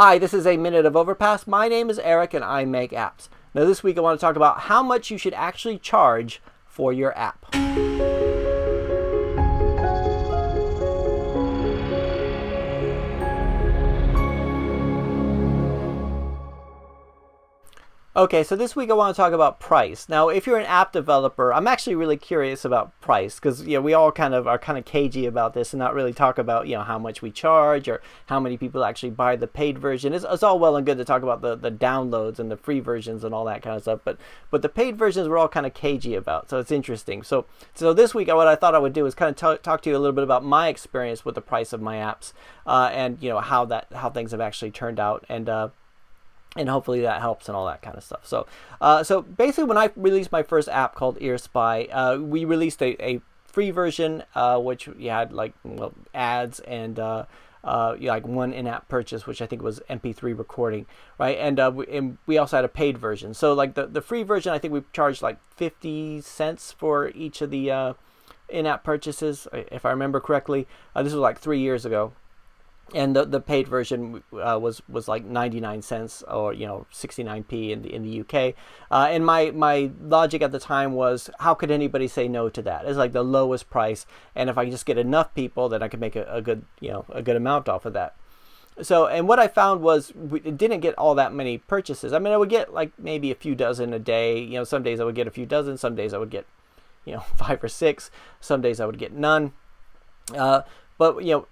Hi, this is a Minute of Overpass. My name is Eric and I make apps. Now, this week I want to talk about how much you should actually charge for your app. Okay, so this week I want to talk about price. Now, if you're an app developer, I'm actually really curious about price because you know we all kind of are kind of cagey about this and not really talk about you know how much we charge or how many people actually buy the paid version. It's, it's all well and good to talk about the, the downloads and the free versions and all that kind of stuff, but but the paid versions we're all kind of cagey about, so it's interesting. So so this week what I thought I would do is kind of talk to you a little bit about my experience with the price of my apps uh, and you know how that how things have actually turned out and. Uh, and hopefully that helps and all that kind of stuff. So, uh, so basically, when I released my first app called EarSpy, uh, we released a, a free version, uh, which you had like well, ads and uh, uh, like one in-app purchase, which I think was MP3 recording, right? And, uh, we, and we also had a paid version. So like the the free version, I think we charged like 50 cents for each of the in-app purchases, if I remember correctly. this was like three years ago and the, the paid version uh, was was like 99 cents or you know 69p in the in the UK uh, and my my logic at the time was how could anybody say no to that? It's like the lowest price. And if I just get enough people then I could make a, a good you know a good amount off of that. So and what I found was we didn't get all that many purchases. I mean I would get like maybe a few dozen a day. You know some days I would get a few dozen. Some days I would get you know five or six. Some days I would get none. Uh, but you know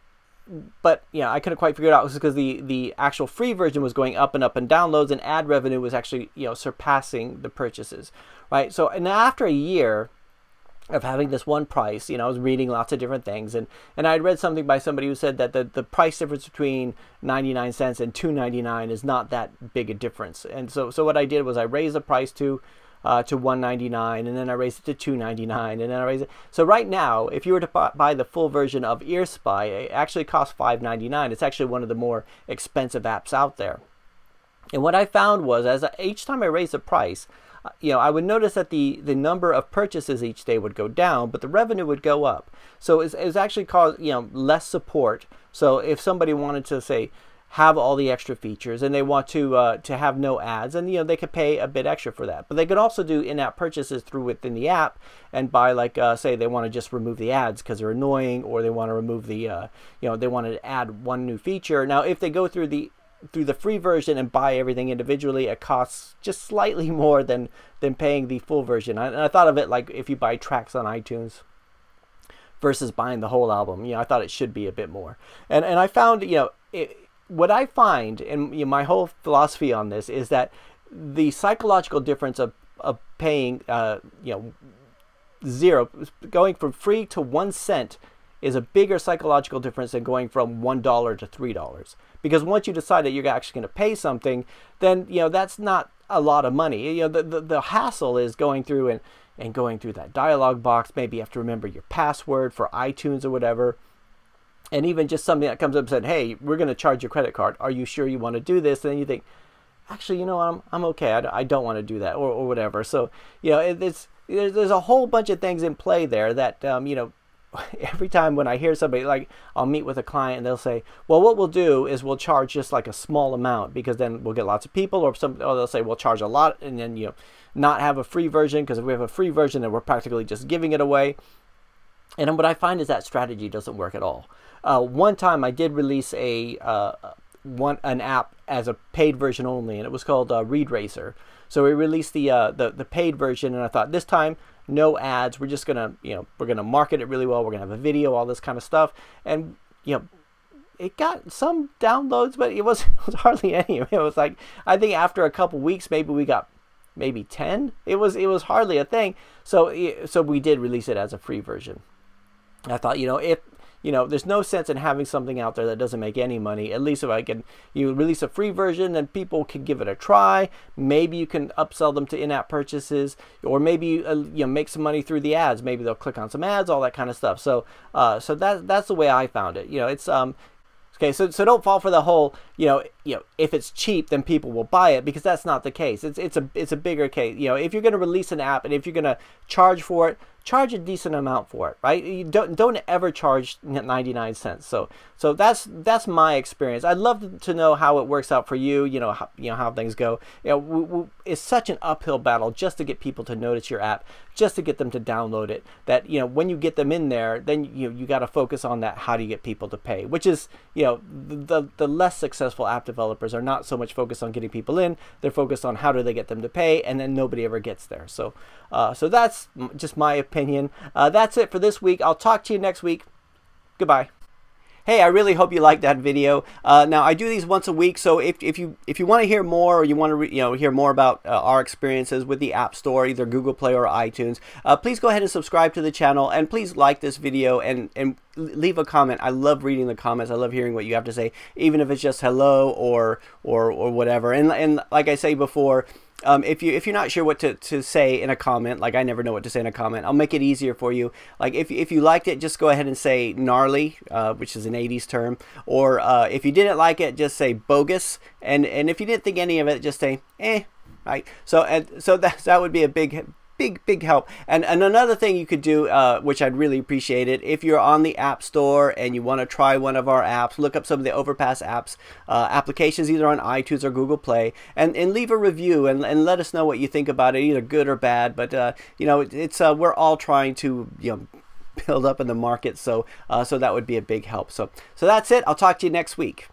but yeah, I couldn't quite figure it out. It was because the the actual free version was going up and up in downloads, and ad revenue was actually you know surpassing the purchases, right? So and after a year of having this one price, you know, I was reading lots of different things, and and I had read something by somebody who said that the the price difference between 99 cents and 2.99 is not that big a difference. And so so what I did was I raised the price to uh, to 199 and then I raised it to 299 and then I raised it. So right now, if you were to buy the full version of EarSpy, it actually costs 599. It's actually one of the more expensive apps out there. And what I found was as I, each time I raised the price, uh, you know, I would notice that the, the number of purchases each day would go down, but the revenue would go up. So it's, it's actually caused, you know, less support. So if somebody wanted to say, have all the extra features and they want to uh, to have no ads and you know they could pay a bit extra for that. But they could also do in-app purchases through within the app and buy like uh, say they want to just remove the ads because they're annoying or they want to remove the uh, you know they want to add one new feature. Now if they go through the through the free version and buy everything individually it costs just slightly more than than paying the full version. And I thought of it like if you buy tracks on iTunes versus buying the whole album you know I thought it should be a bit more. And and I found you know it, what I find, and you know, my whole philosophy on this is that the psychological difference of, of paying, uh, you know, zero, going from free to one cent is a bigger psychological difference than going from one dollar to three dollars. Because once you decide that you're actually going to pay something, then you know that's not a lot of money. You know, the, the, the hassle is going through and, and going through that dialog box. Maybe you have to remember your password for iTunes or whatever and even just something that comes up and said, "Hey, we're going to charge your credit card. Are you sure you want to do this?" And then you think, "Actually, you know, I'm I'm okay. I, I don't want to do that, or, or whatever." So you know, it, it's there's, there's a whole bunch of things in play there that um, you know. Every time when I hear somebody like I'll meet with a client and they'll say, "Well, what we'll do is we'll charge just like a small amount because then we'll get lots of people," or some, or they'll say we'll charge a lot and then you know not have a free version because if we have a free version then we're practically just giving it away. And what I find is that strategy doesn't work at all. Uh, one time I did release a uh, one an app as a paid version only, and it was called uh, Read Racer. So we released the, uh, the the paid version, and I thought this time no ads. We're just gonna you know we're gonna market it really well. We're gonna have a video, all this kind of stuff, and you know it got some downloads, but it was, it was hardly any. It was like I think after a couple weeks, maybe we got maybe ten. It was it was hardly a thing. So so we did release it as a free version. I thought you know if you know, there's no sense in having something out there that doesn't make any money. At least if I can, you release a free version, then people can give it a try. Maybe you can upsell them to in-app purchases, or maybe uh, you know make some money through the ads. Maybe they'll click on some ads, all that kind of stuff. So, uh, so that that's the way I found it. You know, it's um, Okay, so so don't fall for the whole, you know, you know, if it's cheap, then people will buy it because that's not the case. It's it's a it's a bigger case. You know, if you're going to release an app and if you're going to charge for it, charge a decent amount for it, right? You don't don't ever charge 99 cents. So so that's that's my experience. I'd love to know how it works out for you. You know how, you know how things go. You know, we, we, it's such an uphill battle just to get people to notice your app, just to get them to download it. That you know when you get them in there, then you you got to focus on that. How do you get people to pay? Which is you know the the less successful app developers are not so much focused on getting people in. They're focused on how do they get them to pay, and then nobody ever gets there. So uh, so that's just my opinion. Uh, that's it for this week. I'll talk to you next week. Goodbye. Hey, I really hope you liked that video. Uh, now I do these once a week, so if, if you if you want to hear more or you want to you know hear more about uh, our experiences with the App Store, either Google Play or iTunes, uh, please go ahead and subscribe to the channel and please like this video and and leave a comment. I love reading the comments. I love hearing what you have to say, even if it's just hello or or or whatever. And and like I say before um, if you if you're not sure what to, to say in a comment, like I never know what to say in a comment, I'll make it easier for you. Like if if you liked it, just go ahead and say gnarly, uh, which is an '80s term, or uh, if you didn't like it, just say bogus. And and if you didn't think any of it, just say eh. Right. So and so that that would be a big big big help. And, and another thing you could do uh, which i'd really appreciate it if you're on the app store and you want to try one of our apps look up some of the overpass apps uh, applications either on itunes or google play and, and leave a review and, and let us know what you think about it either good or bad. But uh, you know it, it's uh, we're all trying to you know build up in the market so uh, so that would be a big help. So so that's it. I'll talk to you next week.